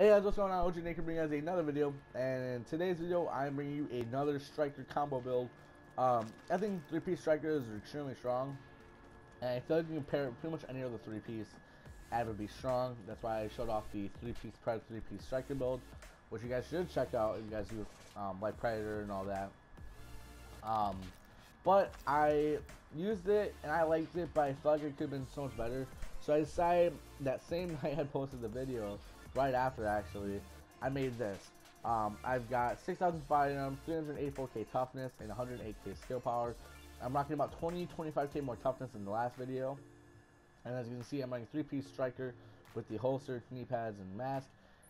Hey guys, what's going on? OG Naked bringing us another video, and in today's video, I'm bringing you another striker combo build. Um, I think three-piece strikers are extremely strong, and I feel like you can pair pretty much any other three-piece, and would be strong. That's why I showed off the three-piece Predator three-piece striker build, which you guys should check out if you guys use um, like Predator and all that. Um, but I used it and I liked it, but I felt it could have been so much better. So I decided that same night I posted the video right after actually, I made this. Um, I've got 6,000 firearms, 384k toughness, and 108k skill power. I'm rocking about 20, 25k more toughness than the last video. And as you can see, I'm running 3-piece striker with the holster, knee pads, and mask.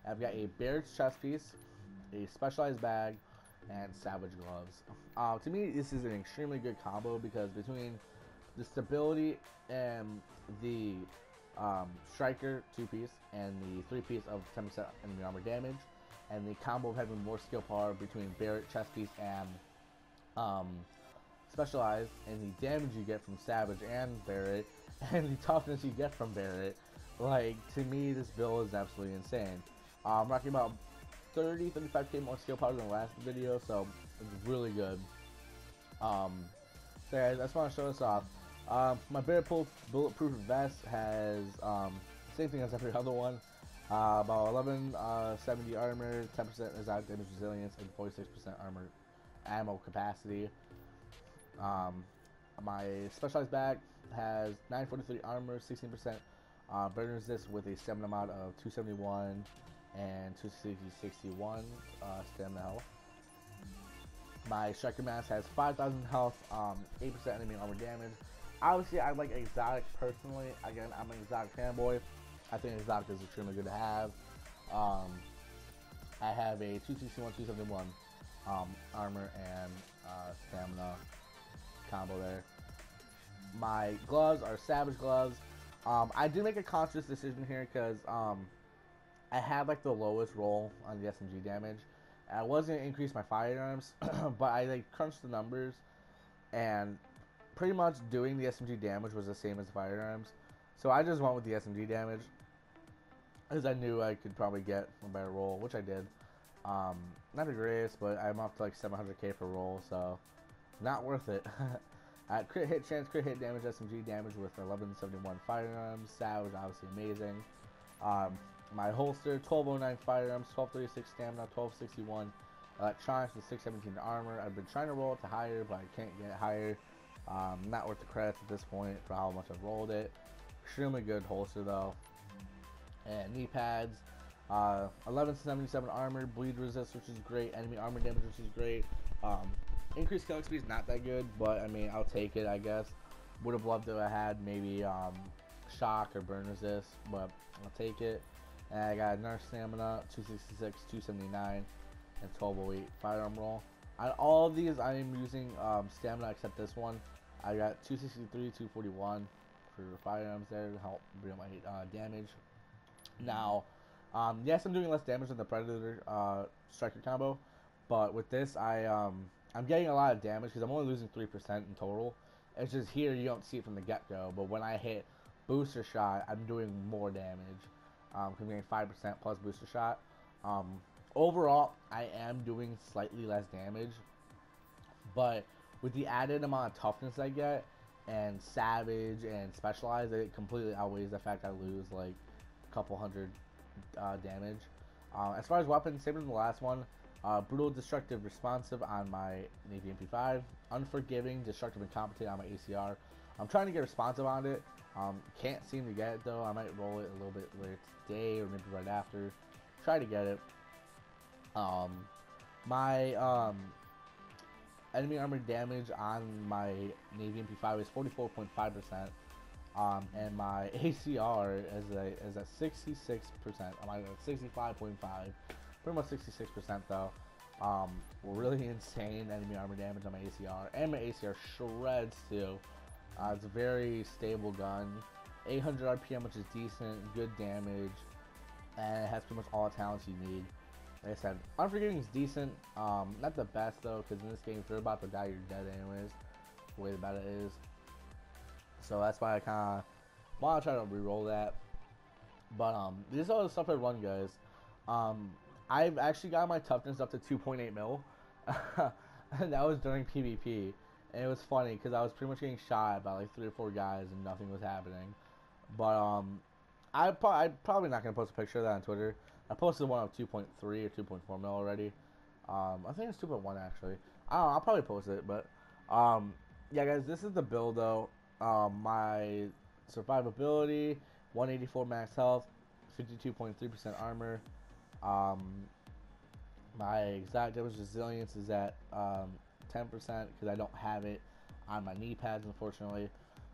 I've got a Barrett's chest piece, a specialized bag, and savage gloves. Uh, to me, this is an extremely good combo because between the stability and the um, striker two piece and the three piece of 10% enemy armor damage, and the combo of having more skill power between Barrett chest piece and um, specialized, and the damage you get from Savage and Barrett, and the toughness you get from Barrett. Like to me, this build is absolutely insane. Uh, I'm rocking about 30, 35k more skill power than the last video, so it's really good. Um, so guys, I just want to show this off. Um, my bulletproof, bulletproof vest has um, same thing as every other one. Uh, about 1170 uh, armor, 10% exotic damage resilience, and 46% armor ammo capacity. Um, my specialized bag has 943 armor, 16% uh, burn resist with a stamina mod of 271 and 261 uh, stamina health. My striker mask has 5,000 health, 8% um, enemy armor damage, Obviously, I like exotic personally. Again, I'm an exotic fanboy. I think exotic is extremely good to have. Um, I have a 261, 271 um, armor and uh, stamina combo there. My gloves are Savage gloves. Um, I did make a conscious decision here because um, I had like the lowest roll on the SMG damage. I was gonna increase my firearms, but I like crunched the numbers, and pretty much doing the SMG damage was the same as firearms. So I just went with the SMG damage. Because I knew I could probably get a better roll, which I did. Um, not the greatest, but I'm up to like 700k per roll, so not worth it. At crit hit chance, crit hit damage, SMG damage with 1171 firearms. Savage, obviously amazing. Um, my holster, 1209 firearms, 1236 stamina, 1261 electronics with 617 armor. I've been trying to roll it to higher, but I can't get higher. Um, not worth the credits at this point for how much I've rolled it. Extremely good holster though. And knee pads. Uh, 1177 armor, bleed resist, which is great. Enemy armor damage, which is great. Um, increased kill speed is not that good, but I mean, I'll take it, I guess. Would have loved to have had maybe um, shock or burn resist, but I'll take it. And I got nurse stamina, 266, 279, and 1208 firearm roll. On all of these, I am using um, stamina except this one. I got 263, 241 for firearms there to help bring my uh, damage. Now, um, yes, I'm doing less damage than the Predator uh, Striker combo, but with this, I um, I'm getting a lot of damage because I'm only losing three percent in total. It's just here you don't see it from the get-go, but when I hit booster shot, I'm doing more damage. Um, I'm getting five percent plus booster shot. Um, overall, I am doing slightly less damage, but with the added amount of toughness I get and savage and specialized, it completely outweighs the fact I lose like a couple hundred uh, damage. Uh, as far as weapons, same as the last one. Uh, brutal, destructive, responsive on my Navy MP5. Unforgiving, destructive, and competent on my ACR. I'm trying to get responsive on it. Um, can't seem to get it though. I might roll it a little bit later today or maybe right after. Try to get it. Um, my um, enemy armor damage on my Navy MP5 is 44.5%. Um, and my ACR is a is at 66%. I'm at 65.5, pretty much 66% though. Um, really insane enemy armor damage on my ACR, and my ACR shreds too. Uh, it's a very stable gun, 800 RPM, which is decent, good damage, and it has pretty much all the talents you need. Like I said, Unforgiving is decent. Um, not the best though, because in this game, if you're about to die, you're dead anyways. The way the meta is. So that's why I kind of want to try to re-roll that. But um, this is all the stuff I run, guys. Um, I've actually got my toughness up to 2.8 mil, and that was during PvP. And it was funny because I was pretty much getting shot by like three or four guys and nothing was happening. But um, I pro- I'm probably not gonna post a picture of that on Twitter. I posted one of 2.3 or 2.4 mil already. Um, I think it's 2.1 actually. I don't know, I'll probably post it, but um, yeah, guys, this is the build though. Um, my survivability, 184 max health, 52.3% armor. Um, my exotic damage resilience is at um, 10% because I don't have it on my knee pads, unfortunately.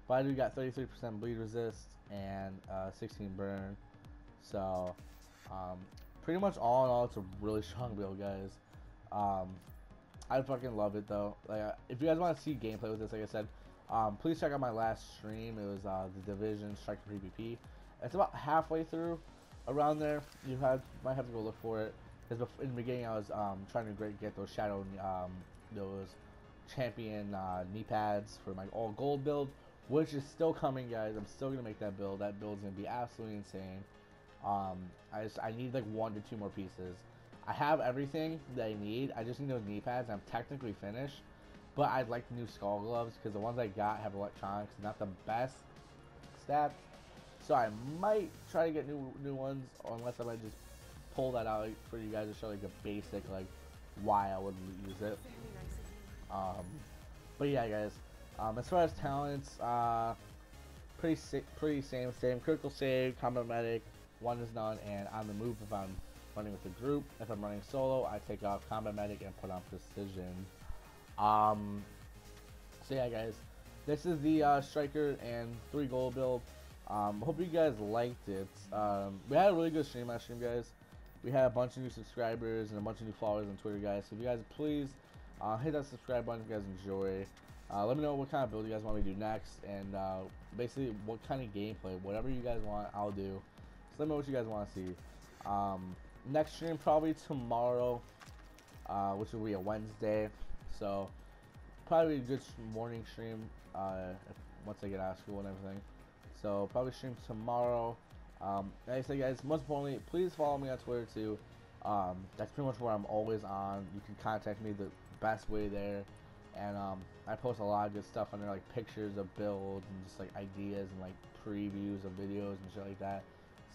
But I do got 33% bleed resist and uh, 16 burn. So, um, pretty much all in all, it's a really strong build, guys. Um, I fucking love it though. Like, if you guys want to see gameplay with this, like I said, um, please check out my last stream. It was uh, the Division Striker PvP. It's about halfway through, around there. You have might have to go look for it. Because in the beginning, I was um, trying to get those shadow, um, those champion uh, knee pads for my all gold build, which is still coming, guys. I'm still gonna make that build. That build's gonna be absolutely insane. Um, I just I need like one to two more pieces. I have everything that I need. I just need those knee pads. I'm technically finished, but I'd like new skull gloves because the ones I got have electronics, not the best stats. So I might try to get new new ones, unless I might just pull that out for you guys to show like a basic like why I would use it. Um, but yeah, guys. Um, as far as talents, uh, pretty pretty same same critical save, combat medic, one is none, and on the move if I'm running with a group. If I'm running solo, I take off combat medic and put on precision. Um, so yeah, guys, this is the uh, striker and three gold build. Um, hope you guys liked it. Um, we had a really good stream last stream, guys. We had a bunch of new subscribers and a bunch of new followers on Twitter, guys. So if you guys please uh, hit that subscribe button if you guys enjoy. Uh, let me know what kind of build you guys want me to do next, and uh, basically what kind of gameplay, whatever you guys want, I'll do. Let me know what you guys want to see. Um, next stream probably tomorrow, uh, which will be a Wednesday. So probably a good morning stream uh, once I get out of school and everything. So probably stream tomorrow. Um, like I said, guys, most importantly, please follow me on Twitter too. Um, that's pretty much where I'm always on. You can contact me the best way there. And um, I post a lot of good stuff there, like pictures of builds and just like ideas and like previews of videos and shit like that.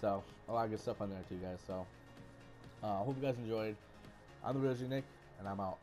So a lot of good stuff on there too, guys. So I uh, hope you guys enjoyed. I'm the Real Nick, and I'm out.